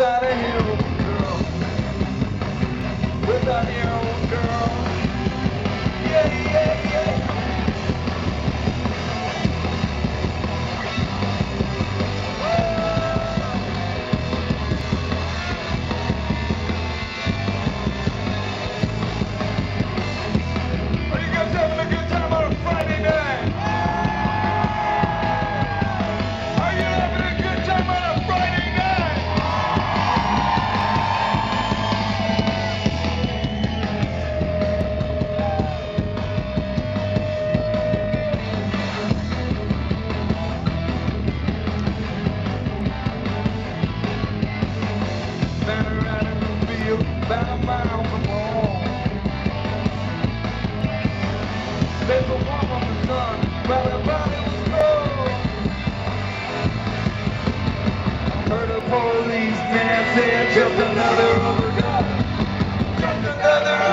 without you. girl. Without. About a mile from home. There's a war on the sun, but everybody was cold. Heard the police man said, just another overdose. Just another